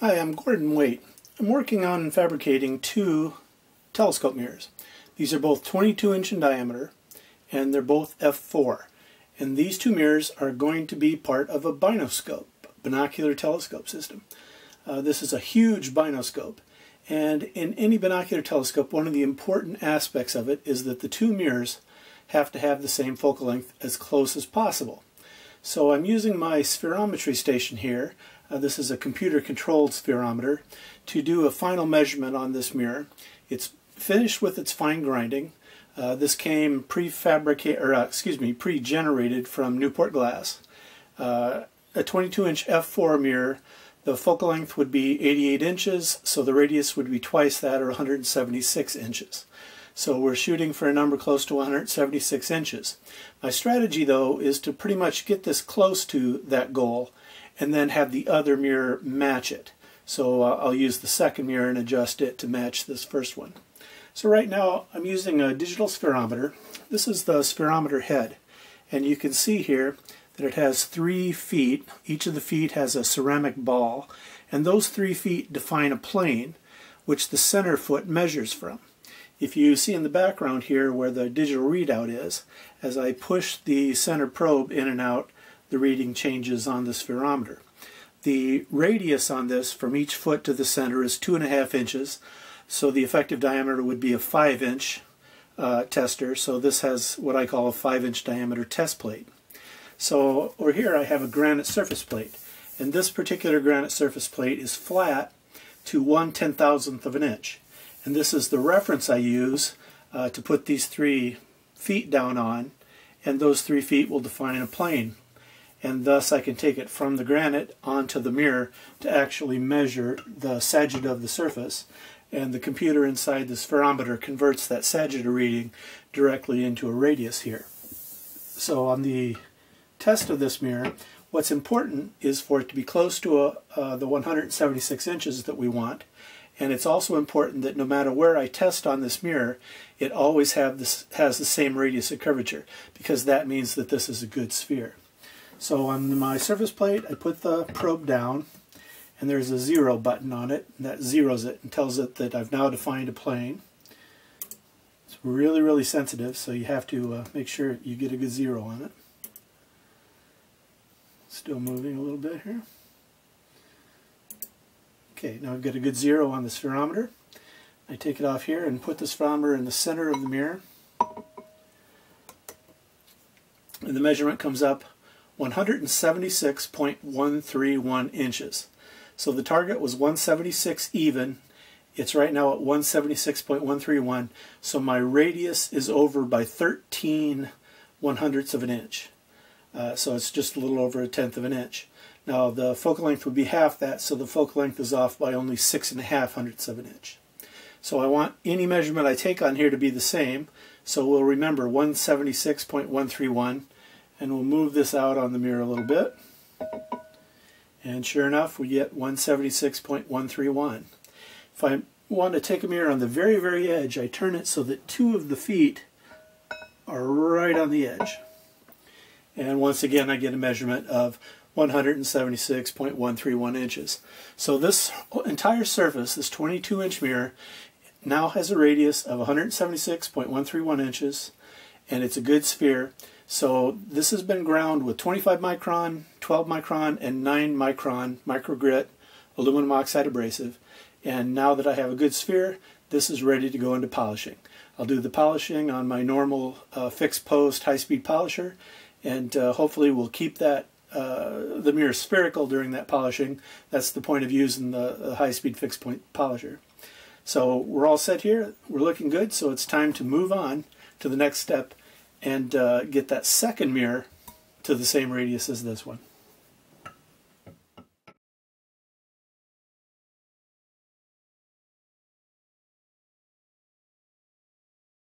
Hi, I'm Gordon Waite. I'm working on fabricating two telescope mirrors. These are both 22 inch in diameter and they're both f4. And these two mirrors are going to be part of a binoscope, binocular telescope system. Uh, this is a huge binoscope. And in any binocular telescope, one of the important aspects of it is that the two mirrors have to have the same focal length as close as possible. So I'm using my spherometry station here uh, this is a computer-controlled spherometer, to do a final measurement on this mirror. It's finished with its fine grinding. Uh, this came prefabricated, or uh, excuse me, pre-generated from Newport Glass. Uh, a 22-inch f4 mirror, the focal length would be 88 inches, so the radius would be twice that, or 176 inches. So we're shooting for a number close to 176 inches. My strategy, though, is to pretty much get this close to that goal and then have the other mirror match it. So uh, I'll use the second mirror and adjust it to match this first one. So right now I'm using a digital spherometer. This is the spherometer head and you can see here that it has three feet. Each of the feet has a ceramic ball and those three feet define a plane which the center foot measures from. If you see in the background here where the digital readout is, as I push the center probe in and out, the reading changes on the spherometer. The radius on this from each foot to the center is two and a half inches, so the effective diameter would be a five inch uh, tester, so this has what I call a five inch diameter test plate. So over here I have a granite surface plate, and this particular granite surface plate is flat to one ten thousandth of an inch. And this is the reference I use uh, to put these three feet down on, and those three feet will define a plane and thus I can take it from the granite onto the mirror to actually measure the sagitta of the surface and the computer inside the spherometer converts that sagitta reading directly into a radius here. So on the test of this mirror what's important is for it to be close to a, uh, the 176 inches that we want and it's also important that no matter where I test on this mirror it always have this, has the same radius of curvature because that means that this is a good sphere. So on my surface plate, I put the probe down, and there's a zero button on it, that zeroes it and tells it that I've now defined a plane. It's really, really sensitive, so you have to uh, make sure you get a good zero on it. Still moving a little bit here. Okay, now I've got a good zero on the spherometer. I take it off here and put the spherometer in the center of the mirror. And the measurement comes up 176.131 inches. So the target was 176 even. It's right now at 176.131. So my radius is over by 13 one hundredths of an inch. Uh, so it's just a little over a tenth of an inch. Now the focal length would be half that, so the focal length is off by only six and a half hundredths of an inch. So I want any measurement I take on here to be the same. So we'll remember 176.131 and we'll move this out on the mirror a little bit. And sure enough, we get 176.131. If I want to take a mirror on the very, very edge, I turn it so that two of the feet are right on the edge. And once again, I get a measurement of 176.131 inches. So this entire surface, this 22 inch mirror, now has a radius of 176.131 inches, and it's a good sphere. So this has been ground with 25 micron, 12 micron, and 9 micron microgrit aluminum oxide abrasive. And now that I have a good sphere, this is ready to go into polishing. I'll do the polishing on my normal uh, fixed post high-speed polisher, and uh, hopefully we'll keep that uh, the mirror spherical during that polishing. That's the point of using the, the high-speed fixed point polisher. So we're all set here. We're looking good, so it's time to move on to the next step and uh, get that second mirror to the same radius as this one.